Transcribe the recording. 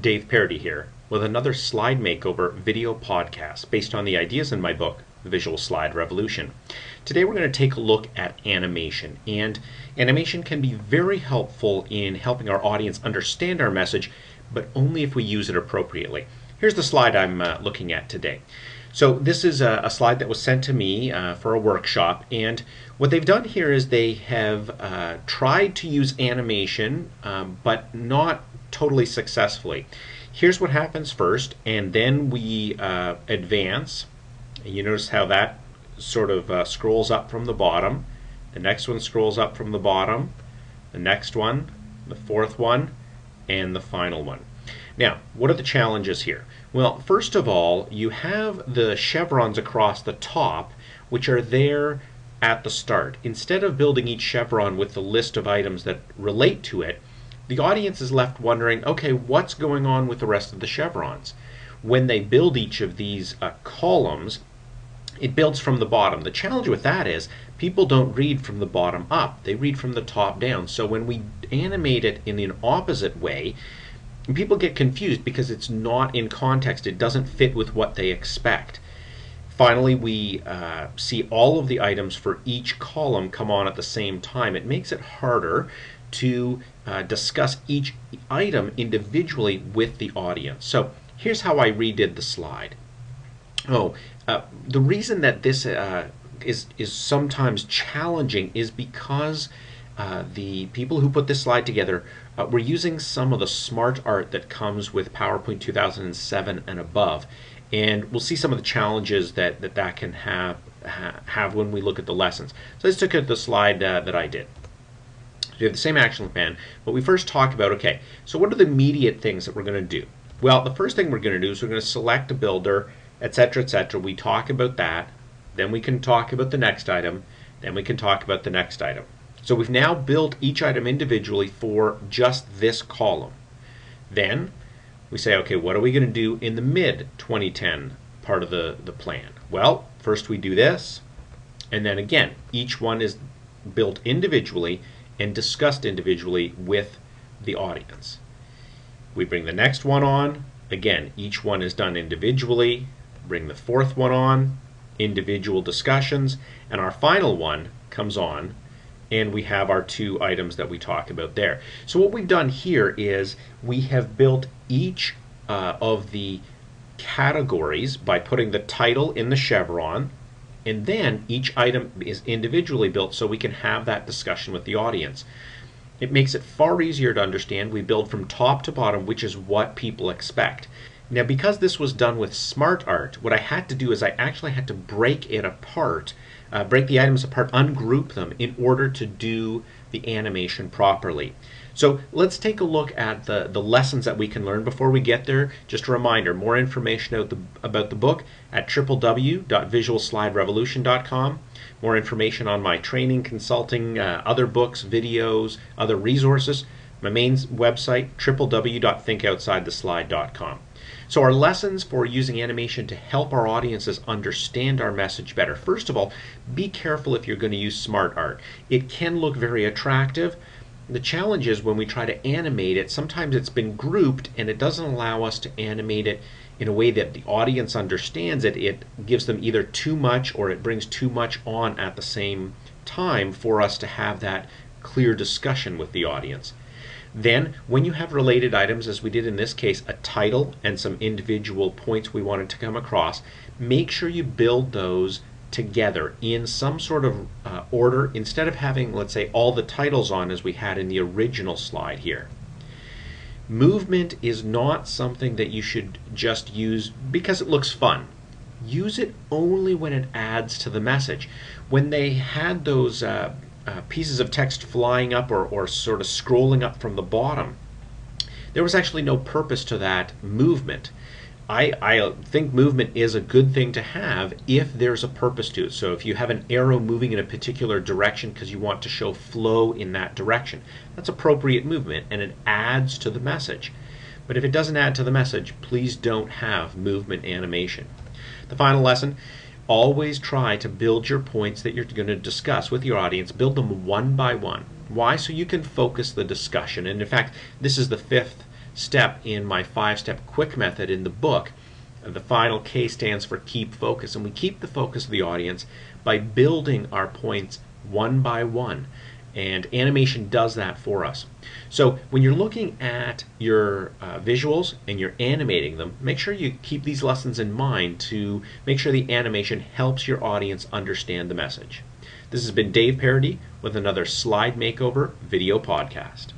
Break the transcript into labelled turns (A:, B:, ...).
A: Dave Paradi here with another slide makeover video podcast based on the ideas in my book, The Visual Slide Revolution. Today we're going to take a look at animation, and animation can be very helpful in helping our audience understand our message, but only if we use it appropriately. Here's the slide I'm uh, looking at today. So this is a, a, slide that was sent to me uh, for a workshop, and what they've done here is they have uh, tried to use animation, um, but not totally successfully. Here's what happens first, and then we uh, advance. You notice how that sort of uh, scrolls up from the bottom. The next one scrolls up from the bottom. The next one, the fourth one, and the final one. Now, what are the challenges here? Well, first of all, you have the chevrons across the top, which are there at the start. Instead of building each chevron with the list of items that relate to it, the audience is left wondering, okay, what's going on with the rest of the chevrons? When they build each of these uh, columns, it builds from the bottom. The challenge with that is people don't read from the bottom up, they read from the top down. So when we animate it in an opposite way, people get confused because it's not in context, it doesn't fit with what they expect. Finally, we uh, see all of the items for each column come on at the same time. It makes it harder to uh, discuss each item individually with the audience. So here's how I redid the slide. Oh, uh, the reason that this uh, is, is sometimes challenging is because uh, the people who put this slide together uh, were using some of the smart art that comes with PowerPoint 2007 and above. And we'll see some of the challenges that that, that can have, ha have when we look at the lessons. So let's look at the slide uh, that I did. We have the same action plan, but we first talk about, okay, so what are the immediate things that we're going to do? Well, the first thing we're going to do is we're going to select a builder, etc., etc. We talk about that, then we can talk about the next item, then we can talk about the next item. So we've now built each item individually for just this column. Then we say, okay, what are we going to do in the mid 2010 part of the, the plan? Well, first we do this, and then again, each one is built individually and discussed individually with the audience. We bring the next one on. Again, each one is done individually. Bring the fourth one on, individual discussions, and our final one comes on and we have our two items that we talk about there. So what we've done here is we have built each uh, of the categories by putting the title in the chevron and then each item is individually built so we can have that discussion with the audience. It makes it far easier to understand. We build from top to bottom, which is what people expect. Now, because this was done with smart art, what I had to do is I actually had to break it apart, uh, break the items apart, ungroup them in order to do the animation properly. So let's take a look at the, the lessons that we can learn before we get there. Just a reminder, more information about the, about the book at www.visualsliderevolution.com. More information on my training, consulting, uh, other books, videos, other resources. My main website, www.thinkoutsidetheslide.com. So our lessons for using animation to help our audiences understand our message better. First of all, be careful if you're going to use smart art. It can look very attractive, the challenge is when we try to animate it, sometimes it's been grouped and it doesn't allow us to animate it in a way that the audience understands it. It gives them either too much or it brings too much on at the same time for us to have that clear discussion with the audience. Then, when you have related items, as we did in this case, a title and some individual points we wanted to come across, make sure you build those together in some sort of uh, order instead of having, let's say, all the titles on as we had in the original slide here. Movement is not something that you should just use because it looks fun. Use it only when it adds to the message. When they had those uh, uh, pieces of text flying up or, or sort of scrolling up from the bottom, there was actually no purpose to that movement. I, I think movement is a good thing to have if there's a purpose to it. So if you have an arrow moving in a particular direction because you want to show flow in that direction, that's appropriate movement and it adds to the message. But if it doesn't add to the message, please don't have movement animation. The final lesson, always try to build your points that you're going to discuss with your audience, build them one by one. Why? So you can focus the discussion. And in fact, this is the fifth step in my five step quick method in the book. The final K stands for keep focus, and we keep the focus of the audience by building our points one by one. And animation does that for us. So when you're looking at your uh, visuals and you're animating them, make sure you keep these lessons in mind to make sure the animation helps your audience understand the message. This has been Dave Paradi with another Slide Makeover video podcast.